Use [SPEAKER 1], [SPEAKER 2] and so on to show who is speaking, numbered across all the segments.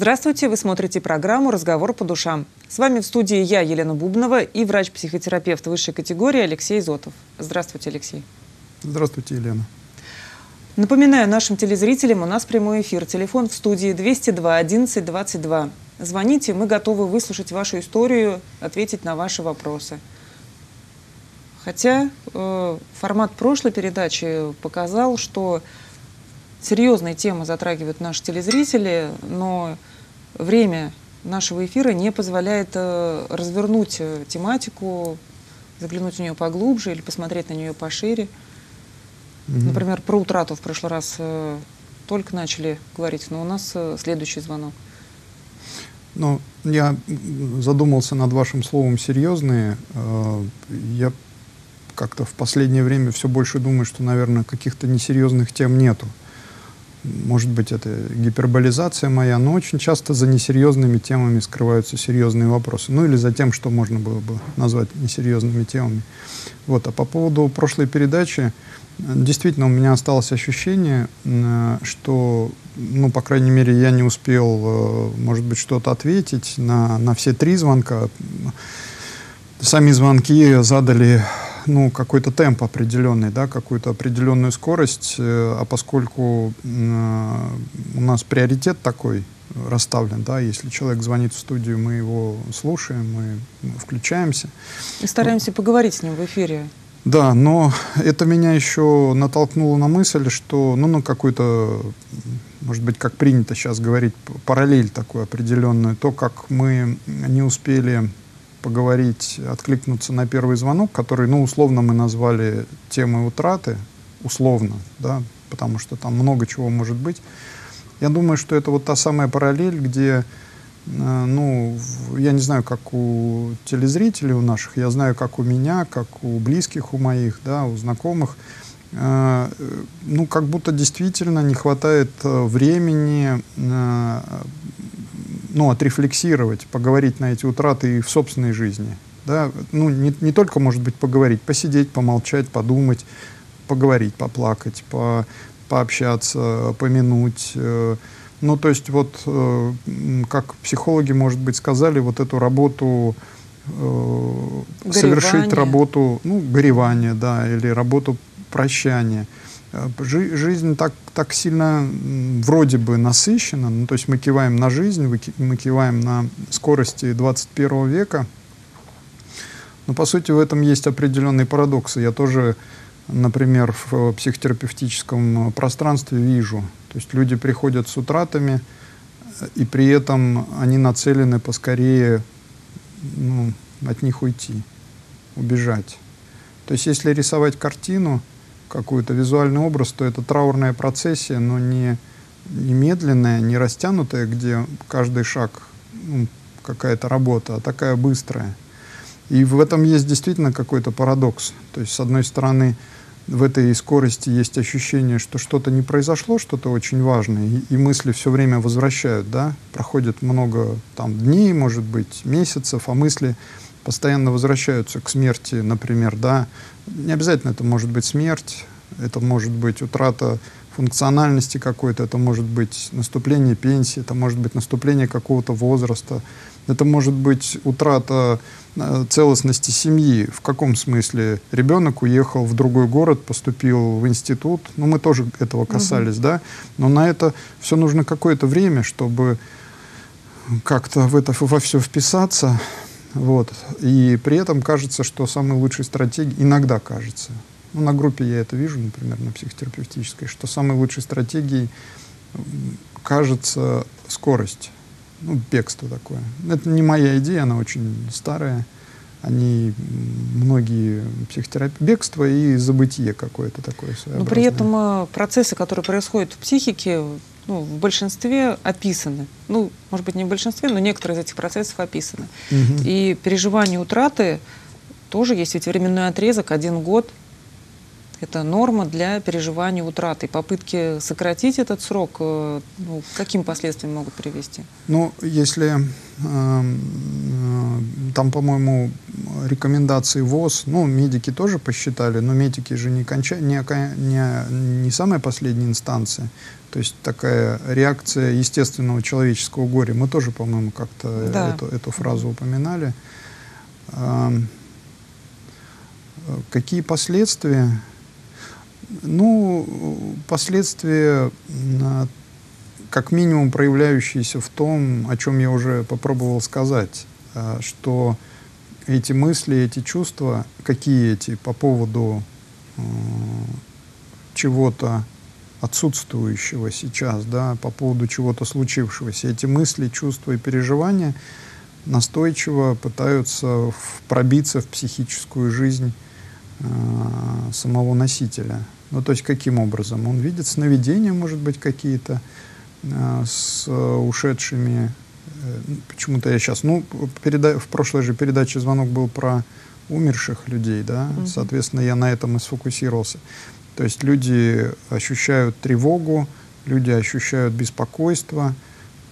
[SPEAKER 1] Здравствуйте, вы смотрите программу «Разговор по душам». С вами в студии я, Елена Бубнова, и врач-психотерапевт высшей категории Алексей Зотов. Здравствуйте, Алексей.
[SPEAKER 2] Здравствуйте, Елена.
[SPEAKER 1] Напоминаю нашим телезрителям, у нас прямой эфир. Телефон в студии 202 11 22. Звоните, мы готовы выслушать вашу историю, ответить на ваши вопросы. Хотя э, формат прошлой передачи показал, что серьезные темы затрагивают наши телезрители, но время нашего эфира не позволяет э, развернуть э, тематику, заглянуть в нее поглубже или посмотреть на нее пошире. Угу. Например, про утрату в прошлый раз э, только начали говорить, но у нас следующий звонок.
[SPEAKER 2] Ну, я задумался над вашим словом «серьезные». Я как-то в последнее время все больше думаю, что, наверное, каких-то несерьезных тем нету. Может быть, это гиперболизация моя, но очень часто за несерьезными темами скрываются серьезные вопросы. Ну или за тем, что можно было бы назвать несерьезными темами. Вот. А по поводу прошлой передачи, действительно, у меня осталось ощущение, что, ну, по крайней мере, я не успел, э, может быть, что-то ответить на, на все три звонка. Сами звонки задали ну, какой-то темп определенный, да, какую-то определенную скорость, э, а поскольку э, у нас приоритет такой расставлен, да, если человек звонит в студию, мы его слушаем, мы включаемся.
[SPEAKER 1] И стараемся поговорить с ним в эфире.
[SPEAKER 2] Да, но это меня еще натолкнуло на мысль, что, ну, на какую-то, может быть, как принято сейчас говорить, параллель такую определенную, то, как мы не успели поговорить, откликнуться на первый звонок, который, ну, условно мы назвали темой утраты, условно, да, потому что там много чего может быть. Я думаю, что это вот та самая параллель, где, э, ну, я не знаю, как у телезрителей у наших, я знаю, как у меня, как у близких у моих, да, у знакомых, э, ну, как будто действительно не хватает э, времени э, ну, отрефлексировать, поговорить на эти утраты и в собственной жизни. Да? Ну, не, не только, может быть, поговорить, посидеть, помолчать, подумать, поговорить, поплакать, по, пообщаться, помянуть. Э, ну, то есть вот, э, как психологи, может быть, сказали, вот эту работу э, совершить работу, ну, горевания, да, или работу прощания – жи жизнь так, так сильно вроде бы насыщена, ну, то есть мы киваем на жизнь, мы киваем на скорости 21 века, но по сути в этом есть определенные парадоксы. Я тоже, например, в психотерапевтическом пространстве вижу, то есть люди приходят с утратами, и при этом они нацелены поскорее ну, от них уйти, убежать. То есть если рисовать картину, какой-то визуальный образ, то это траурная процессия, но не, не медленная, не растянутая, где каждый шаг ну, какая-то работа, а такая быстрая. И в этом есть действительно какой-то парадокс. То есть, с одной стороны, в этой скорости есть ощущение, что что-то не произошло, что-то очень важное, и, и мысли все время возвращают, да, проходит много там дней, может быть, месяцев, а мысли постоянно возвращаются к смерти, например, да, не обязательно это может быть смерть, это может быть утрата функциональности какой-то, это может быть наступление пенсии, это может быть наступление какого-то возраста, это может быть утрата э, целостности семьи. В каком смысле? Ребенок уехал в другой город, поступил в институт, ну мы тоже этого касались, угу. да, но на это все нужно какое-то время, чтобы как-то в это во все вписаться, вот. И при этом кажется, что самой лучшей стратегией, иногда кажется, ну, на группе я это вижу, например, на психотерапевтической, что самой лучшей стратегией кажется скорость, ну, бегство такое. Это не моя идея, она очень старая. Они многие психотерапии, бегство и забытие какое-то такое
[SPEAKER 1] Но при этом э, процессы, которые происходят в психике, ну, в большинстве описаны. Ну, может быть, не в большинстве, но некоторые из этих процессов описаны. Угу. И переживание утраты тоже есть ведь временной отрезок, один год. Это норма для переживания утраты. Попытки сократить этот срок, э, ну, каким последствиям могут привести?
[SPEAKER 2] Ну, если э, там, по-моему, рекомендации ВОЗ, ну, медики тоже посчитали, но медики же не, конча... не, не, не самая последняя инстанция. То есть такая реакция естественного человеческого горя. Мы тоже, по-моему, как-то да. эту, эту фразу упоминали. Какие последствия? Ну, последствия как минимум проявляющиеся в том, о чем я уже попробовал сказать, а, что эти мысли, эти чувства, какие эти по поводу э, чего-то отсутствующего сейчас, да, по поводу чего-то случившегося, эти мысли, чувства и переживания настойчиво пытаются пробиться в психическую жизнь э, самого носителя. Ну, то есть каким образом? Он видит сновидения, может быть, какие-то, Э, с ушедшими, э, почему-то я сейчас, ну, переда в прошлой же передаче звонок был про умерших людей, да, -hmm. соответственно, я на этом и сфокусировался. То есть люди ощущают тревогу, люди ощущают беспокойство,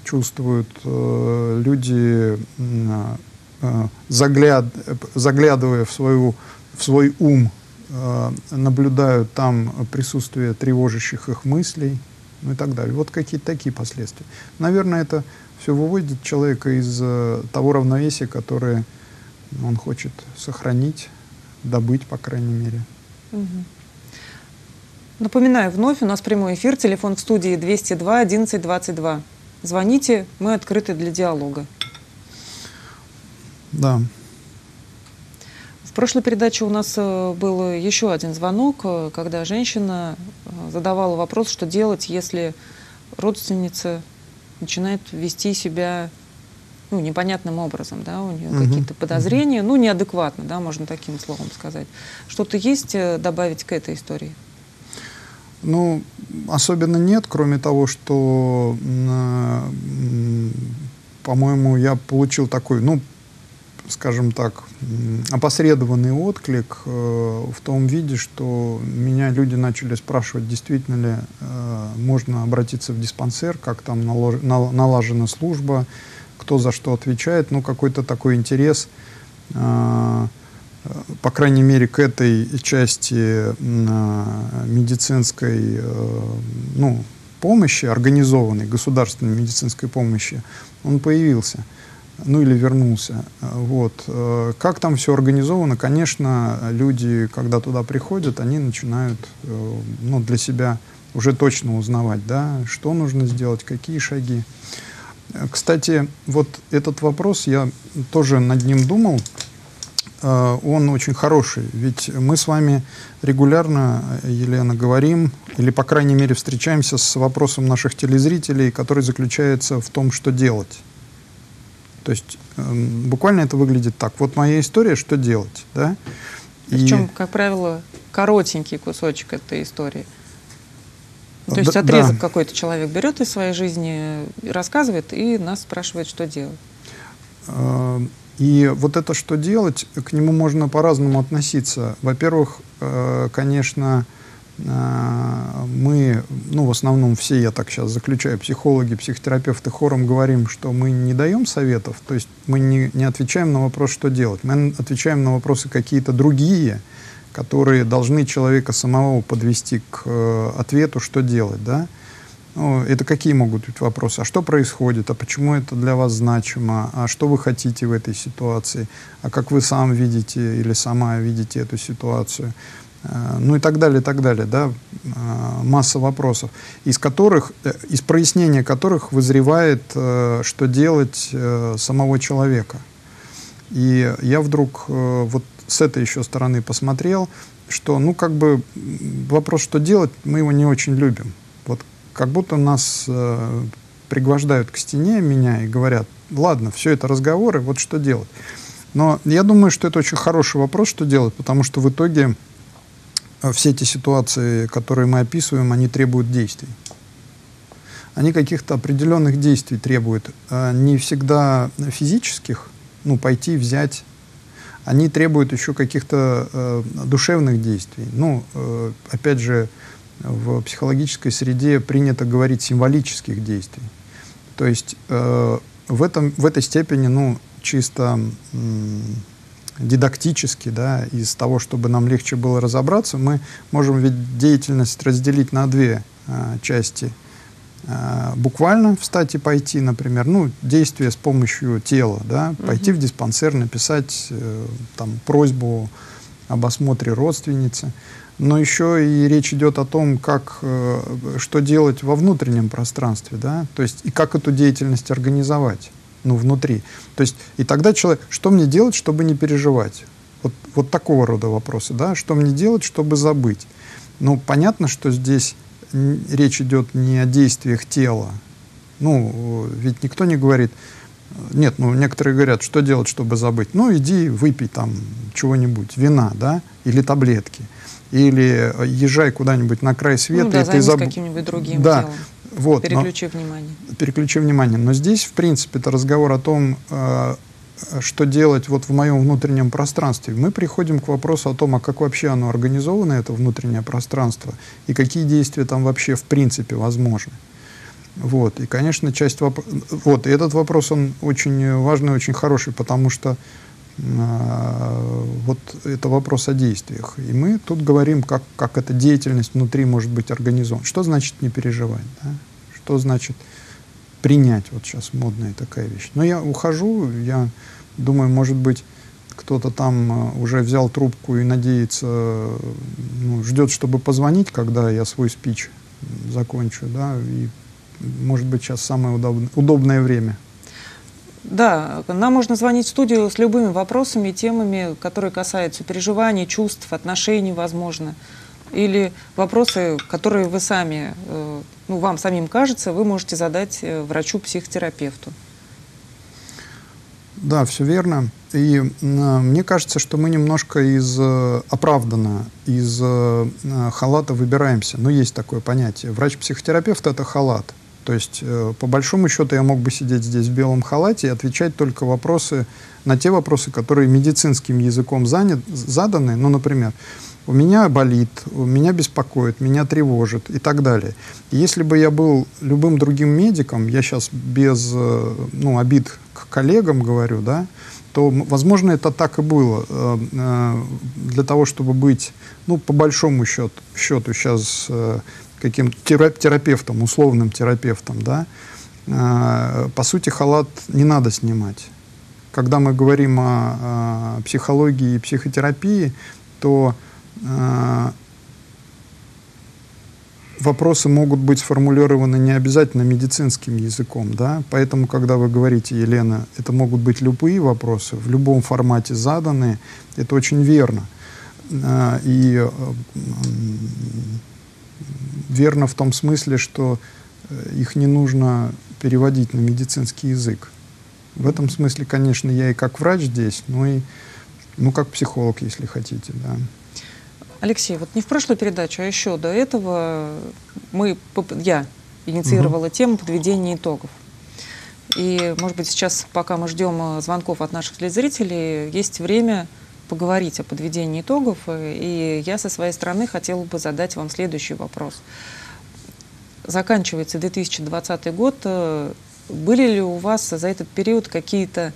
[SPEAKER 2] чувствуют, э, люди, э, загляд, заглядывая в, свою, в свой ум, э, наблюдают там присутствие тревожащих их мыслей, ну и так далее. Вот какие-то такие последствия. Наверное, это все выводит человека из э, того равновесия, которое он хочет сохранить, добыть, по крайней мере. Угу.
[SPEAKER 1] Напоминаю, вновь у нас прямой эфир, телефон в студии 202 11 22. Звоните, мы открыты для диалога.
[SPEAKER 2] Да
[SPEAKER 1] прошлой передаче у нас э, был еще один звонок, э, когда женщина задавала вопрос, что делать, если родственница начинает вести себя ну, непонятным образом, да, у нее угу. какие-то подозрения, ну, неадекватно, да, можно таким словом сказать. Что-то есть добавить к этой истории?
[SPEAKER 2] Ну, особенно нет, кроме того, что, по-моему, я получил такой, ну, скажем так, опосредованный отклик э, в том виде, что меня люди начали спрашивать, действительно ли э, можно обратиться в диспансер, как там налажена служба, кто за что отвечает, ну какой-то такой интерес, э, по крайней мере, к этой части медицинской ну, помощи, организованной государственной медицинской помощи, он появился ну или вернулся. Вот. Э, как там все организовано? Конечно, люди, когда туда приходят, они начинают э, ну, для себя уже точно узнавать, да, что нужно сделать, какие шаги. Э, кстати, вот этот вопрос, я тоже над ним думал, он очень хороший, ведь мы с вами регулярно, Елена, говорим, или, по крайней мере, встречаемся с вопросом наших телезрителей, который заключается в том, что делать. То есть э, буквально это выглядит так. Вот моя история, что делать, да?
[SPEAKER 1] Причем, как правило, коротенький кусочек этой истории. То есть отрезок да. какой-то человек берет из своей жизни, рассказывает и нас спрашивает, что делать.
[SPEAKER 2] Э, и вот это что делать, к нему можно по-разному относиться. Во-первых, э, конечно, а, мы, ну, в основном все, я так сейчас заключаю, психологи, психотерапевты хором говорим, что мы не даем советов, то есть мы не, не отвечаем на вопрос, что делать. Мы отвечаем на вопросы какие-то другие, которые должны человека самого подвести к э, ответу, что делать, да. Ну, это какие могут быть вопросы? А что происходит? А почему это для вас значимо? А что вы хотите в этой ситуации? А как вы сам видите или сама видите эту ситуацию? Э, ну и так далее, и так далее, да, э, масса вопросов, из которых, э, из прояснения которых вызревает, что делать самого человека. И я вдруг вот с этой еще стороны посмотрел, что, ну, как бы вопрос, что делать, мы его не очень любим. Вот как будто нас пригвождают к стене, меня, и говорят, ладно, все это разговоры, вот что делать. Но я думаю, что это очень хороший вопрос, что делать, потому что в итоге все эти ситуации, которые мы описываем, они требуют действий. Они каких-то определенных действий требуют, а не всегда физических, ну, пойти, взять. Они требуют еще каких-то э, душевных действий. Ну, э, опять же, в психологической среде принято говорить символических действий. То есть э, в, этом, в этой степени, ну, чисто дидактически, да, из того, чтобы нам легче было разобраться, мы можем ведь деятельность разделить на две а, части. А, буквально встать и пойти, например, ну, действие с помощью тела, да, угу. пойти в диспансер, написать э, там просьбу об осмотре родственницы. Но еще и речь идет о том, как, э, что делать во внутреннем пространстве, да, то есть и как эту деятельность организовать ну, внутри. То есть, и тогда человек, что мне делать, чтобы не переживать? Вот, вот такого рода вопросы, да, что мне делать, чтобы забыть? Ну, понятно, что здесь речь идет не о действиях тела. Ну, ведь никто не говорит, нет, ну, некоторые говорят, что делать, чтобы забыть? Ну, иди выпей там чего-нибудь, вина, да, или таблетки. Или езжай куда-нибудь на край света, ну,
[SPEAKER 1] да,
[SPEAKER 2] и ты
[SPEAKER 1] каким-нибудь другим
[SPEAKER 2] да.
[SPEAKER 1] делом.
[SPEAKER 2] Вот,
[SPEAKER 1] переключи но, внимание.
[SPEAKER 2] Переключи внимание. Но здесь, в принципе, это разговор о том, э, что делать вот в моем внутреннем пространстве. Мы приходим к вопросу о том, а как вообще оно организовано, это внутреннее пространство, и какие действия там вообще в принципе возможны. Вот. И, конечно, часть вопроса... Вот. И этот вопрос, он очень важный, очень хороший, потому что вот это вопрос о действиях. И мы тут говорим, как, как эта деятельность внутри может быть организована. Что значит не переживать? Да? Что значит принять? Вот сейчас модная такая вещь. Но я ухожу, я думаю, может быть, кто-то там э, уже взял трубку и надеется, ну, ждет, чтобы позвонить, когда я свой спич закончу, да, и, может быть, сейчас самое удобное, удобное время.
[SPEAKER 1] Да, нам можно звонить в студию с любыми вопросами, темами, которые касаются переживаний, чувств, отношений, возможно или вопросы, которые вы сами, э, ну, вам самим кажется, вы можете задать э, врачу-психотерапевту.
[SPEAKER 2] Да, все верно. И э, мне кажется, что мы немножко из оправданно из халата выбираемся. Ну, есть такое понятие. Врач-психотерапевт это халат. То есть, по большому счету, я мог бы сидеть здесь в белом халате и отвечать только вопросы, на те вопросы, которые медицинским языком занят, заданы. Ну, например, у меня болит, у меня беспокоит, меня тревожит и так далее. И если бы я был любым другим медиком, я сейчас без э, ну, обид к коллегам говорю, да, то, возможно, это так и было. Э, э, для того, чтобы быть, ну, по большому счету, счету сейчас каким-то терапевтом, условным терапевтом, да, по сути, халат не надо снимать. Когда мы говорим о, психологии и психотерапии, то а, вопросы могут быть сформулированы не обязательно медицинским языком, да, поэтому, когда вы говорите, Елена, это могут быть любые вопросы, в любом формате заданные, это очень верно. А, и э, верно в том смысле, что э, их не нужно переводить на медицинский язык. В этом смысле, конечно, я и как врач здесь, но и ну, как психолог, если хотите, да.
[SPEAKER 1] Алексей, вот не в прошлую передачу, а еще до этого мы, я инициировала угу. тему подведения итогов. И, может быть, сейчас, пока мы ждем э, звонков от наших телезрителей, есть время поговорить о подведении итогов. И я со своей стороны хотела бы задать вам следующий вопрос. Заканчивается 2020 год. Э, были ли у вас за этот период какие-то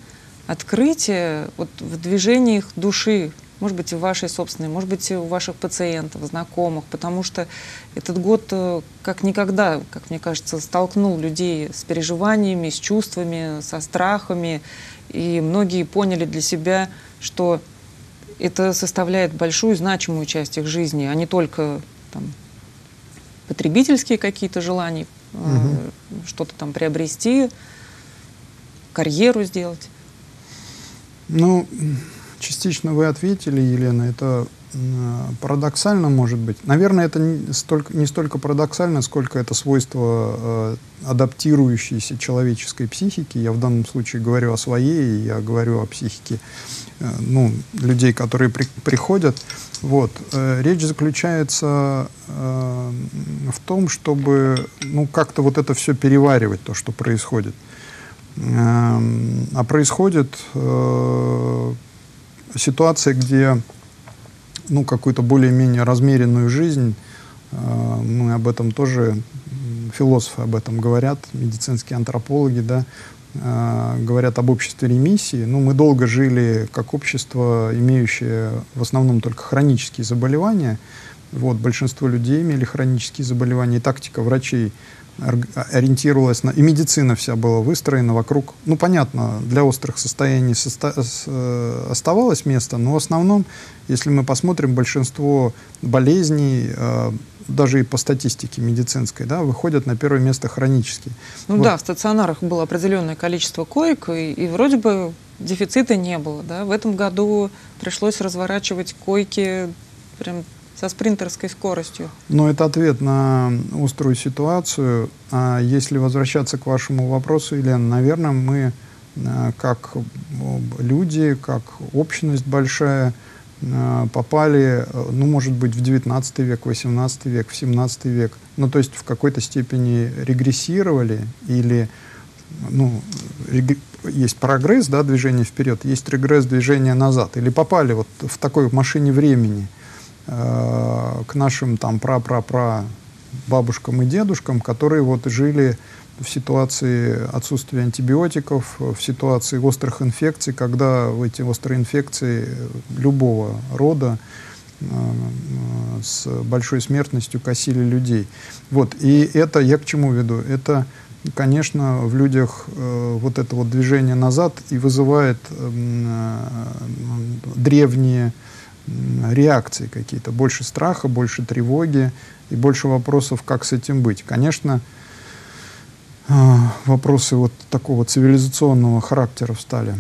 [SPEAKER 1] открытия вот, в движениях души может быть, и вашей собственной, может быть, и у ваших пациентов, знакомых, потому что этот год э, как никогда, как мне кажется, столкнул людей с переживаниями, с чувствами, со страхами, и многие поняли для себя, что это составляет большую значимую часть их жизни, а не только там, потребительские какие-то желания, угу. что-то там приобрести, карьеру сделать.
[SPEAKER 2] Ну, частично вы ответили, Елена, это парадоксально может быть. Наверное, это не столько, не столько парадоксально, сколько это свойство э, адаптирующейся человеческой психики. Я в данном случае говорю о своей, я говорю о психике э, ну, людей, которые при, приходят. Вот. Э, речь заключается э, в том, чтобы ну, как-то вот это все переваривать, то, что происходит. Э, а происходит э, ситуация, где ну, какую-то более-менее размеренную жизнь, э, мы об этом тоже, философы об этом говорят, медицинские антропологи, да, э, говорят об обществе ремиссии. Ну, мы долго жили как общество, имеющее в основном только хронические заболевания. Вот, большинство людей имели хронические заболевания, и тактика врачей ориентировалась на... И медицина вся была выстроена вокруг... Ну, понятно, для острых состояний состо, с, э, оставалось место, но в основном, если мы посмотрим, большинство болезней, э, даже и по статистике медицинской, да, выходят на первое место хронические.
[SPEAKER 1] Ну вот. да, в стационарах было определенное количество коек, и, и вроде бы дефицита не было. Да? В этом году пришлось разворачивать койки прям со спринтерской скоростью.
[SPEAKER 2] Но это ответ на острую ситуацию. А если возвращаться к вашему вопросу, Елена, наверное, мы э, как люди, как общность большая, попали, э, ну, может быть, в 19 век, 18 век, в 17 век. Ну, то есть в какой-то степени регрессировали или, ну, рег... есть прогресс, да, движение вперед, есть регресс движения назад. Или попали вот в такой машине времени – Э, к нашим там пра-пра-пра бабушкам и дедушкам, которые вот жили в ситуации отсутствия антибиотиков, в ситуации острых инфекций, когда в эти острые инфекции любого рода э, с большой смертностью косили людей. Вот. И это я к чему веду? Это, конечно, в людях э, вот это вот движение назад и вызывает э, древние реакции какие-то, больше страха, больше тревоги и больше вопросов, как с этим быть. Конечно, а, вопросы вот такого цивилизационного характера встали.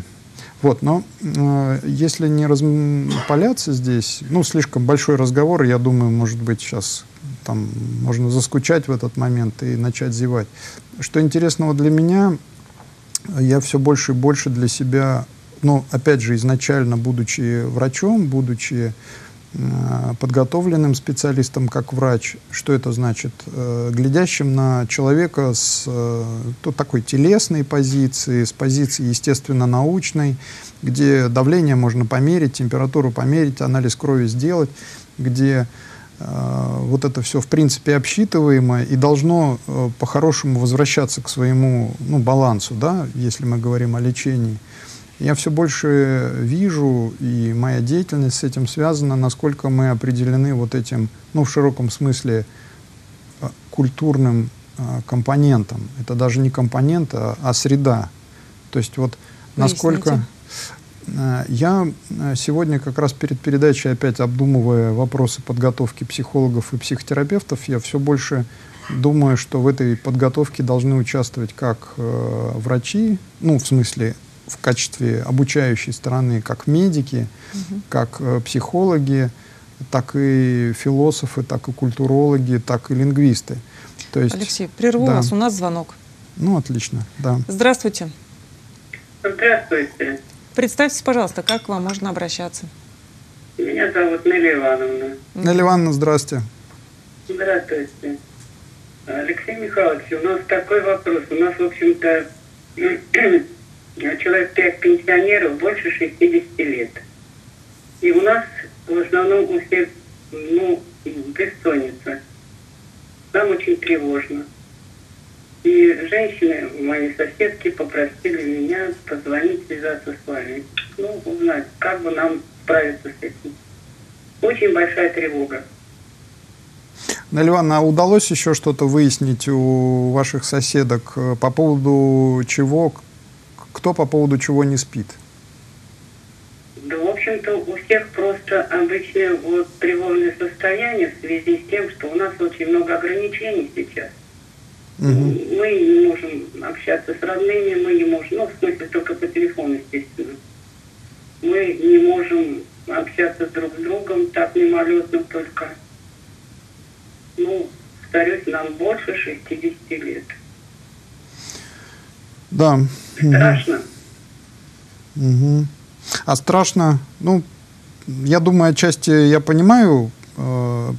[SPEAKER 2] Вот, но э, если не распаляться здесь, ну, слишком большой разговор, я думаю, может быть, сейчас там можно заскучать в этот момент и начать зевать. Что интересного для меня, я все больше и больше для себя но, опять же, изначально, будучи врачом, будучи подготовленным специалистом как врач, что это значит? Э, глядящим на человека с э, то, такой телесной позиции, с позиции естественно-научной, где давление можно померить, температуру померить, анализ крови сделать, где вот это все в принципе обсчитываемо и должно по-хорошему возвращаться к своему ну, балансу, да, если мы говорим о лечении я все больше вижу, и моя деятельность с этим связана, насколько мы определены вот этим, ну, в широком смысле, а, культурным а, компонентом. Это даже не компонент, а, а среда. То есть вот насколько... А, я сегодня как раз перед передачей, опять обдумывая вопросы подготовки психологов и психотерапевтов, я все больше думаю, что в этой подготовке должны участвовать как э, врачи, ну, в смысле в качестве обучающей стороны как медики, угу. как э, психологи, так и философы, так и культурологи, так и лингвисты.
[SPEAKER 1] То есть, Алексей, прерву да. вас, у нас звонок.
[SPEAKER 2] Ну, отлично, да.
[SPEAKER 1] Здравствуйте.
[SPEAKER 3] Здравствуйте.
[SPEAKER 1] Представьтесь, пожалуйста, как к вам можно обращаться?
[SPEAKER 3] Меня зовут Нелли Ивановна.
[SPEAKER 2] Нелли Ивановна, здравствуйте.
[SPEAKER 3] Здравствуйте. Алексей Михайлович, у нас такой вопрос. У нас, в общем-то, человек 5 пенсионеров больше 60 лет. И у нас в основном у всех, ну, бессонница. Нам очень тревожно. И женщины, мои соседки, попросили меня позвонить, связаться с вами. Ну, узнать, как бы нам справиться с этим. Очень большая тревога.
[SPEAKER 2] Наливана, а удалось еще что-то выяснить у ваших соседок э, по поводу чего, кто по поводу чего не спит?
[SPEAKER 3] Да, в общем-то, у всех просто обычное вот тревожное состояние в связи с тем, что у нас очень много ограничений сейчас. Угу. Мы не можем общаться с родными, мы не можем, ну, в смысле, только по телефону, естественно. Мы не можем общаться друг с другом так мимолетно только. Ну, повторюсь, нам больше 60 лет.
[SPEAKER 2] Да.
[SPEAKER 3] Страшно.
[SPEAKER 2] Угу. А страшно, ну, я думаю, отчасти я понимаю, э,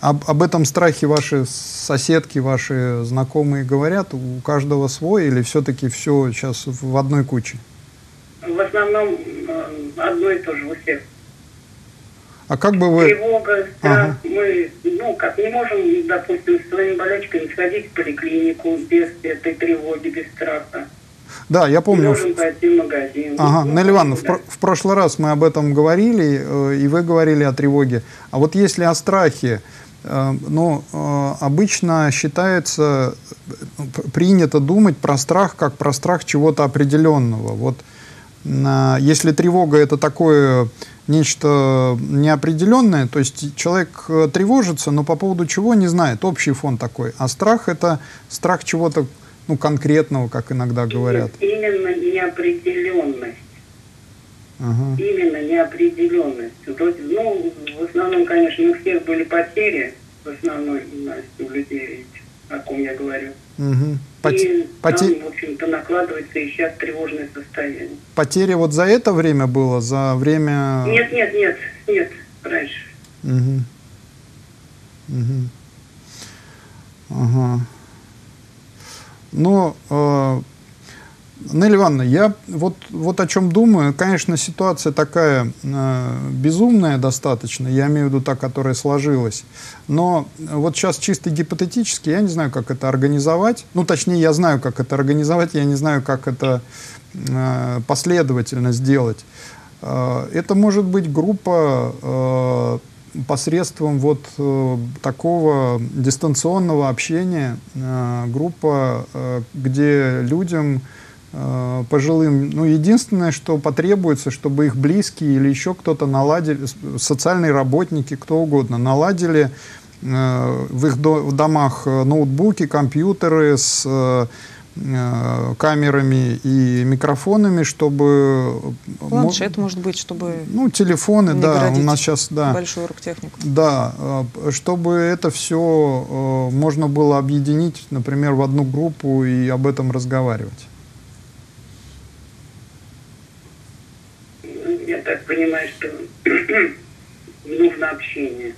[SPEAKER 2] об, об этом страхе ваши соседки, ваши знакомые говорят, у каждого свой или все-таки все сейчас в одной куче?
[SPEAKER 3] В основном э, одно и то же у всех.
[SPEAKER 2] А как бы вы...
[SPEAKER 3] Тревога, страх. Ага. Мы, ну, как не можем, допустим, с своими болячками сходить в поликлинику без этой тревоги, без страха.
[SPEAKER 2] Да, я помню.
[SPEAKER 3] Должен пойти в магазин.
[SPEAKER 2] Ага,
[SPEAKER 3] Ну,
[SPEAKER 2] Нелли Ивановна, в,
[SPEAKER 3] да.
[SPEAKER 2] в прошлый раз мы об этом говорили, э, и вы говорили о тревоге. А вот если о страхе, э, ну, э, обычно считается, э, принято думать про страх как про страх чего-то определенного. Вот на- если тревога это такое нечто неопределенное, то есть человек э, тревожится, но по поводу чего не знает, общий фон такой. А страх это страх чего-то ну, конкретного, как иногда говорят.
[SPEAKER 3] Именно неопределенность.
[SPEAKER 2] Ага.
[SPEAKER 3] Именно неопределенность. Ну, в основном, конечно, у всех были потери, в основном у людей, о ком я говорю.
[SPEAKER 2] Мгм.
[SPEAKER 3] И
[SPEAKER 2] Поте-
[SPEAKER 3] там, в общем-то, накладывается и сейчас тревожное состояние.
[SPEAKER 2] Потери вот за это время было, за время...
[SPEAKER 3] Нет, нет, нет, нет, раньше.
[SPEAKER 2] Мгм. Мгм. Ага. Ну, э, Нелли Ивановна, я вот, вот о чем думаю. Конечно, ситуация такая э, безумная достаточно, я имею в виду та, которая сложилась. Но вот сейчас чисто гипотетически, я не знаю, как это организовать. Ну, точнее, я знаю, как это организовать, я не знаю, как это э, последовательно сделать. Э, Это может быть группа э, посредством вот э, такого дистанционного общения, э, группа, э, где людям э, пожилым, ну, единственное, что потребуется, чтобы их близкие или еще кто-то наладили, социальные работники, кто угодно, наладили э, в их домах э, ноутбуки, компьютеры с камерами и микрофонами, чтобы... э,
[SPEAKER 1] Планшет, может быть, чтобы
[SPEAKER 2] ну, телефоны,
[SPEAKER 1] Не
[SPEAKER 2] да, у нас сейчас, да.
[SPEAKER 1] большую оргтехнику.
[SPEAKER 2] Да, э, чтобы это все можно было объединить, например, в одну группу и об этом разговаривать.
[SPEAKER 3] Ну, Я так понимаю, что нужно общение.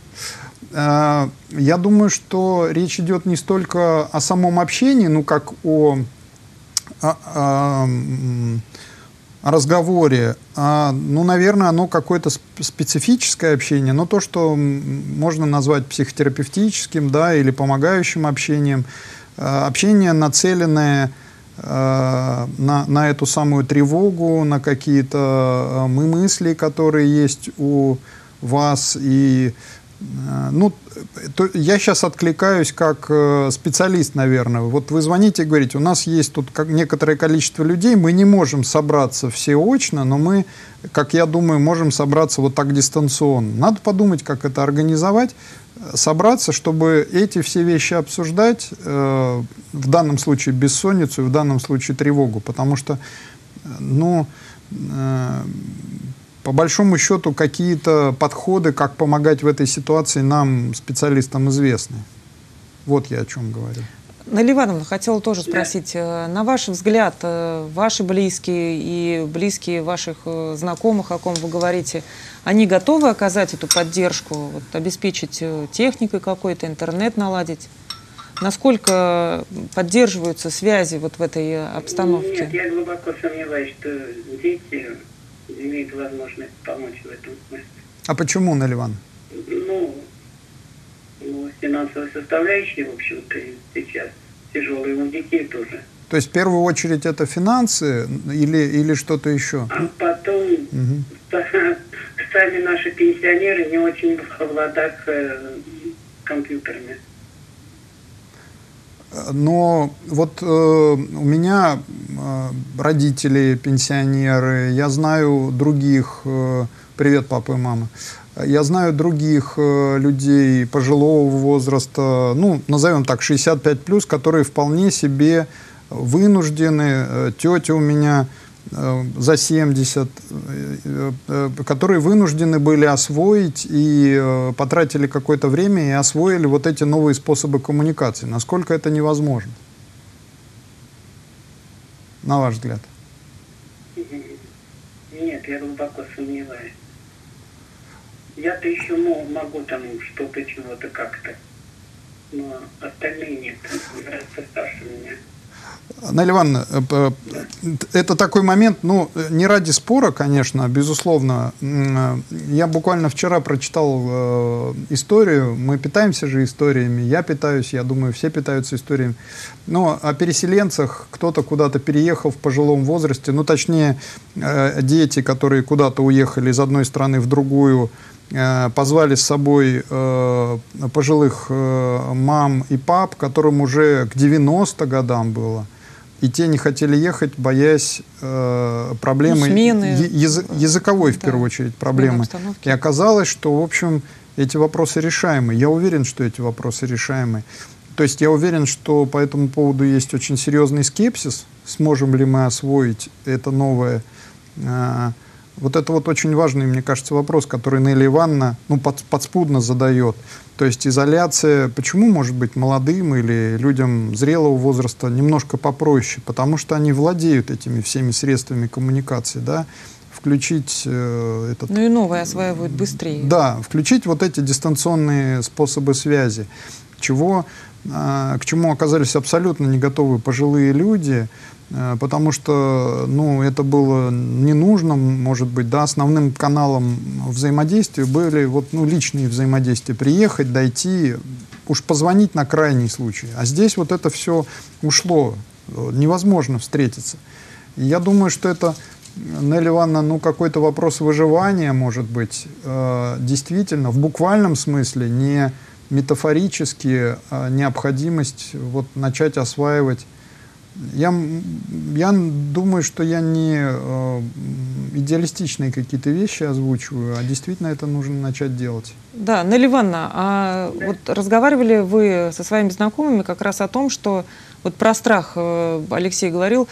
[SPEAKER 2] Э, Я думаю, что речь идет не столько о самом общении, ну, как о, о- м, о разговоре, а, ну, наверное, оно какое-то сп- специфическое общение, но то, что можно назвать психотерапевтическим, да, или помогающим общением, общение, нацеленное на, на эту самую тревогу, на какие-то мы мысли, которые есть у вас. И, ну, то, я сейчас откликаюсь как э, специалист, наверное. Вот вы звоните и говорите, у нас есть тут некоторое количество людей, мы не можем собраться все очно, но мы, как я думаю, можем собраться вот так дистанционно. Надо подумать, как это организовать, э, собраться, чтобы эти все вещи обсуждать, э, в данном случае бессонницу в данном случае тревогу, потому что, э, ну, э, по большому счету, какие-то подходы, как помогать в этой ситуации, нам, специалистам, известны. Вот я о чем говорю.
[SPEAKER 1] Нелли Ивановна, хотела тоже спросить, э, на ваш взгляд, э, ваши близкие и близкие ваших э, знакомых, о ком вы говорите, они готовы оказать эту поддержку, вот, обеспечить техникой какой-то, интернет наладить? Насколько поддерживаются связи вот в этой обстановке?
[SPEAKER 3] Нет, я глубоко сомневаюсь, что дети имеют возможность помочь в этом смысле.
[SPEAKER 2] А почему, Ивановна?
[SPEAKER 3] Ну, ну, финансовая составляющая, в общем-то, сейчас тяжелая у детей тоже.
[SPEAKER 2] То есть в первую очередь это финансы или, или что-то еще?
[SPEAKER 3] А потом
[SPEAKER 2] Мгм.
[SPEAKER 3] сами наши пенсионеры не очень в ладах э, компьютерами.
[SPEAKER 2] Но вот э, у меня э, родители пенсионеры, я знаю других, э, привет, папа и мама, я знаю других э, людей пожилого возраста, ну, назовем так, 65 плюс, которые вполне себе вынуждены, э, тетя у меня за 70, э, э, которые вынуждены были освоить и э, потратили какое-то время и освоили вот эти новые способы коммуникации. Насколько это невозможно? На ваш взгляд?
[SPEAKER 3] Нет, я глубоко сомневаюсь. Я-то еще мо- могу там что-то, чего-то как-то. Но остальные нет. Старше меня.
[SPEAKER 2] Наля Ивановна, э, это такой момент, ну, не ради спора, конечно, безусловно. Я буквально вчера прочитал э, историю, мы питаемся же историями, я питаюсь, я думаю, все питаются историями. Но о переселенцах кто-то куда-то переехал в пожилом возрасте, ну, точнее, э, дети, которые куда-то уехали из одной страны в другую, э, позвали с собой э, пожилых э, мам и пап, которым уже к 90 годам было – и те не хотели ехать, боясь э, проблемы ну,
[SPEAKER 1] смены,
[SPEAKER 2] яз, языковой, в да, первую очередь, проблемы. И оказалось, что, в общем, эти вопросы решаемы. Я уверен, что эти вопросы решаемы. То есть я уверен, что по этому поводу есть очень серьезный скепсис, сможем ли мы освоить это новое. Э, вот это вот очень важный, мне кажется, вопрос, который Нелли Ивановна ну, под, подспудно задает. То есть изоляция, почему может быть молодым или людям зрелого возраста немножко попроще? Потому что они владеют этими всеми средствами коммуникации, да, включить э, этот...
[SPEAKER 1] Ну и новые осваивают быстрее.
[SPEAKER 2] Да, включить вот эти дистанционные способы связи, чего, э, к чему оказались абсолютно не готовы пожилые люди, потому что ну, это было не нужно, может быть, да, основным каналом взаимодействия были вот, ну, личные взаимодействия, приехать, дойти, уж позвонить на крайний случай. А здесь вот это все ушло, невозможно встретиться. И я думаю, что это, Нелли Ивановна, ну, какой-то вопрос выживания, может быть, э, действительно, в буквальном смысле, не метафорически, а необходимость вот, начать осваивать я, я думаю, что я не э, идеалистичные какие-то вещи озвучиваю, а действительно это нужно начать делать.
[SPEAKER 1] Да, Нелли Ивановна, а вот разговаривали вы со своими знакомыми как раз о том, что вот про страх э, Алексей говорил,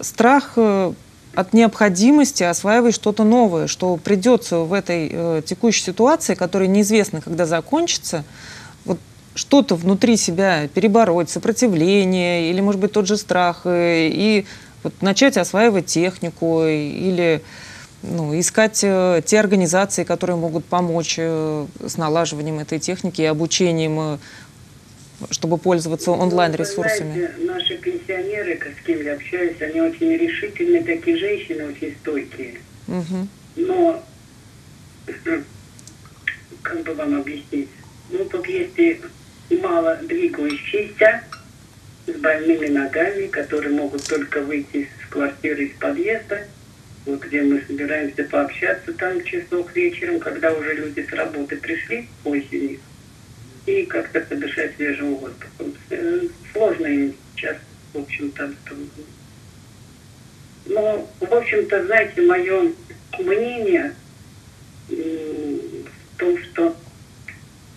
[SPEAKER 1] страх э, от необходимости осваивать что-то новое, что придется в этой э, текущей ситуации, которая неизвестно, когда закончится, что-то внутри себя перебороть, сопротивление или, может быть, тот же страх, э, и вот начать осваивать технику или ну, искать э, те организации, которые могут помочь э, с налаживанием этой техники и обучением, чтобы пользоваться ну, онлайн-ресурсами.
[SPEAKER 3] Знаете, наши пенсионеры, с кем я общаюсь, они очень решительные такие женщины, очень стойкие. Угу. Но, как бы вам объяснить, ну, тут если мало двигающиеся, с больными ногами, которые могут только выйти из квартиры, из подъезда, вот где мы собираемся пообщаться там часов вечером, когда уже люди с работы пришли осенью, и как-то подышать свежим воздухом. Сложно им сейчас, в общем-то, но, в общем-то, знаете, мое мнение в том, что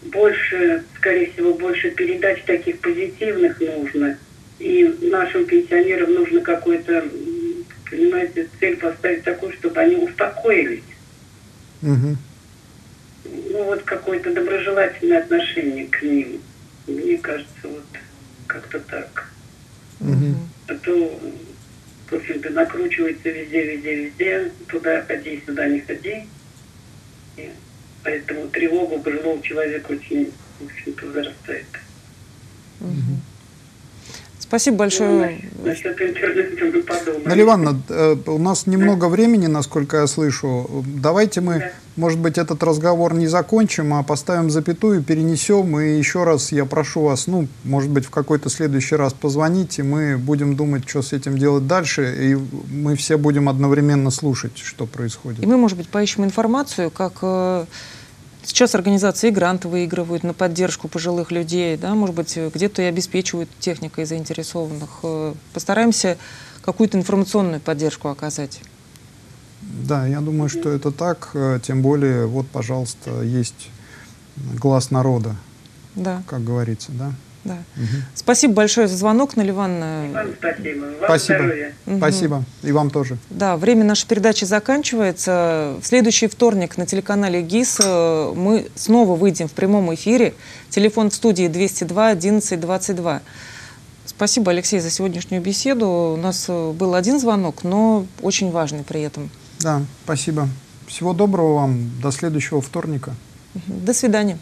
[SPEAKER 3] больше, скорее всего, больше передач таких позитивных нужно. И нашим пенсионерам нужно какой-то, понимаете, цель поставить такую, чтобы они успокоились. Угу. Ну вот какое-то доброжелательное отношение к ним. Мне кажется, вот как-то так. Угу. А то, в общем-то, накручивается везде, везде, везде. Туда ходи, сюда не ходи. И Поэтому тревога пожилого человека очень, в общем-то, возрастает.
[SPEAKER 1] Спасибо большое.
[SPEAKER 3] Ну,
[SPEAKER 2] Ивановна, э, у нас немного времени, насколько я слышу. Давайте мы, может быть, этот разговор не закончим, а поставим запятую, перенесем. И еще раз я прошу вас, ну, может быть, в какой-то следующий раз позвоните. Мы будем думать, что с этим делать дальше. И мы все будем одновременно слушать, что происходит.
[SPEAKER 1] И мы, может быть, поищем информацию, как э, Сейчас организации гранты выигрывают на поддержку пожилых людей, да, может быть, где-то и обеспечивают техникой заинтересованных. Э, постараемся какую-то информационную поддержку оказать.
[SPEAKER 2] Да, я думаю, что это так. Э, тем более, вот, пожалуйста, есть глаз народа,
[SPEAKER 1] да.
[SPEAKER 2] как говорится, да.
[SPEAKER 1] Да. Угу. Спасибо большое за звонок, Наливан.
[SPEAKER 3] Вам спасибо. Вам
[SPEAKER 2] спасибо. Угу. Спасибо. И вам тоже.
[SPEAKER 1] Да, время нашей передачи заканчивается. В следующий вторник на телеканале ГИС э, мы снова выйдем в прямом эфире. Телефон в студии 202 11 22. Спасибо, Алексей, за сегодняшнюю беседу. У нас э, был один звонок, но очень важный при этом.
[SPEAKER 2] Да, спасибо. Всего доброго вам. До следующего вторника.
[SPEAKER 1] До свидания.